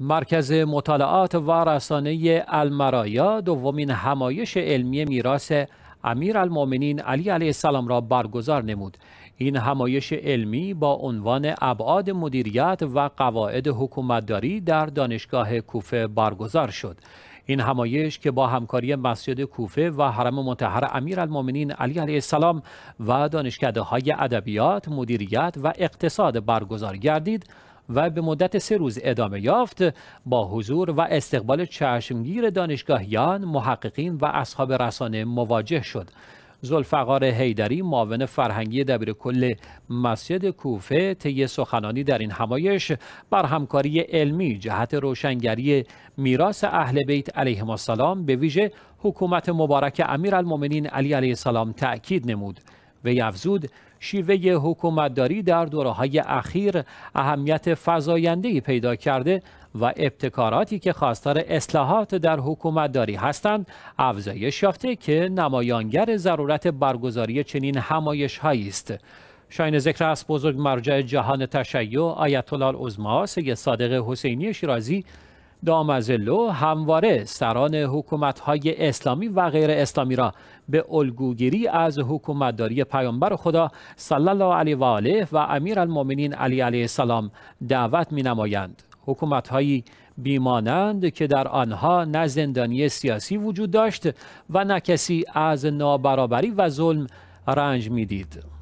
مرکز مطالعات و رسانه المرایا دومین همایش علمی میراث امیر المومنین علی علیه السلام را برگزار نمود. این همایش علمی با عنوان ابعاد مدیریت و قواعد حکومتداری در دانشگاه کوفه برگزار شد. این همایش که با همکاری مسجد کوفه و حرم مطهر امیرالمؤمنین علی علیه السلام و دانشکده های ادبیات، مدیریت و اقتصاد برگزار گردید و به مدت سه روز ادامه یافت با حضور و استقبال چشمگیر دانشگاهیان، محققین و اصحاب رسانه مواجه شد. زلفقار حیدری معاون فرهنگی دبیر کل مسجد کوفه طی سخنانی در این همایش بر همکاری علمی جهت روشنگری میراث اهل بیت علیهم السلام به ویژه حکومت مبارک امیرالمؤمنین علی علیه السلام تأکید نمود وی افزود شیوه حکومتداری در دوره‌های اخیر اهمیت فزاینده‌ای پیدا کرده و ابتکاراتی که خواستار اصلاحات در حکومتداری هستند افزایش یافته که نمایانگر ضرورت برگزاری چنین همایش هایی است. شاین ذکر است بزرگ مرجع جهان تشیع آیت الله العظما سید صادق حسینی شیرازی دامزلو همواره سران حکومت‌های اسلامی و غیر اسلامی را به الگوگیری از حکومتداری پیامبر خدا صلی الله علیه و آله و امیرالمؤمنین علی علیه السلام دعوت می‌نمایند. حکومت‌هایی بیمانند که در آنها نه زندانی سیاسی وجود داشت و نه کسی از نابرابری و ظلم رنج می‌دید.